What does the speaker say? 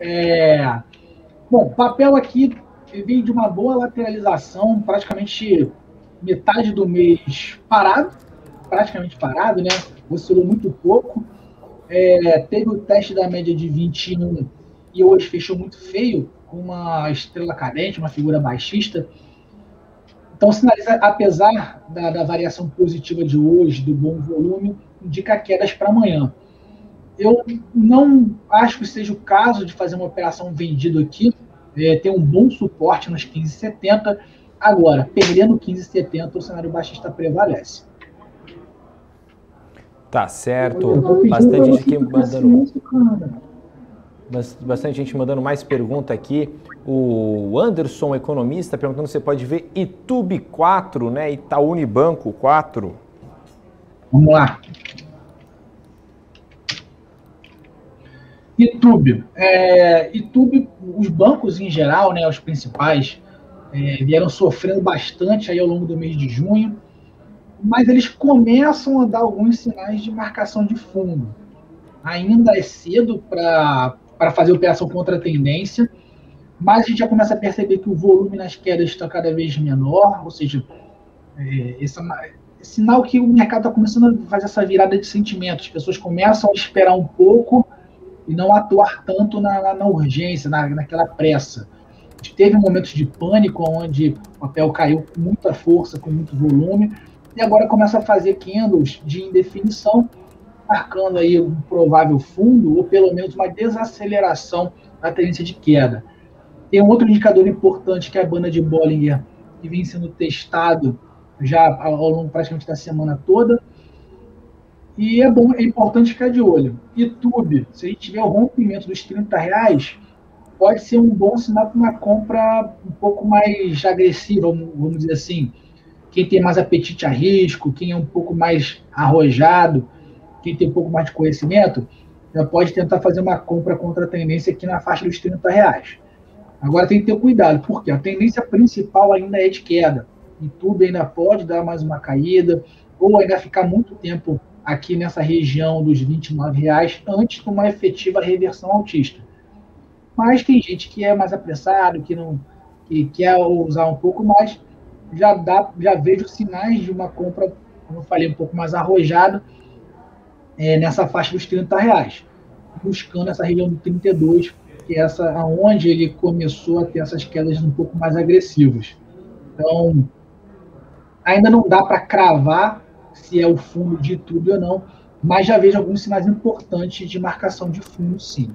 É... Bom, papel aqui veio de uma boa lateralização, praticamente metade do mês parado, praticamente parado, né? Oscilou muito pouco. É, teve o teste da média de 21 e hoje fechou muito feio, com uma estrela cadente, uma figura baixista. Então, sinaliza, apesar da, da variação positiva de hoje, do bom volume, indica quedas para amanhã. Eu não acho que seja o caso de fazer uma operação vendida aqui. É, tem um bom suporte nos 15,70. Agora, perdendo 15,70, o cenário baixista prevalece. Tá certo. Bastante gente aqui mandando. Bastante gente mandando mais pergunta aqui. O Anderson, economista, perguntando se você pode ver Itube 4, né? Itaú Unibanco 4. Vamos lá. YouTube. É, YouTube, os bancos em geral, né, os principais, é, vieram sofrendo bastante aí ao longo do mês de junho, mas eles começam a dar alguns sinais de marcação de fundo. Ainda é cedo para fazer operação contra a tendência, mas a gente já começa a perceber que o volume nas quedas está cada vez menor, ou seja, é, essa, é sinal que o mercado está começando a fazer essa virada de sentimentos. As pessoas começam a esperar um pouco e não atuar tanto na, na urgência, na, naquela pressa. A gente teve momentos de pânico onde o papel caiu com muita força, com muito volume, e agora começa a fazer candles de indefinição, marcando aí um provável fundo, ou pelo menos uma desaceleração da tendência de queda. Tem um outro indicador importante que é a banda de Bollinger, que vem sendo testado já ao longo praticamente da semana toda, e é bom, é importante ficar de olho. YouTube, se a gente tiver o rompimento dos 30 reais, pode ser um bom sinal para uma compra um pouco mais agressiva, vamos dizer assim. Quem tem mais apetite a risco, quem é um pouco mais arrojado, quem tem um pouco mais de conhecimento, já pode tentar fazer uma compra contra a tendência aqui na faixa dos 30 reais. Agora tem que ter cuidado, porque a tendência principal ainda é de queda. YouTube ainda pode dar mais uma caída, ou ainda ficar muito tempo aqui nessa região dos 29 reais antes de uma efetiva reversão altista. Mas tem gente que é mais apressado, que não que quer usar um pouco mais, já dá, já vejo sinais de uma compra, como eu falei, um pouco mais arrojada é, nessa faixa dos 30 reais, buscando essa região do 32, que é essa aonde ele começou a ter essas quedas um pouco mais agressivas. Então, ainda não dá para cravar se é o fundo de tudo ou não, mas já vejo alguns sinais importantes de marcação de fundo, sim.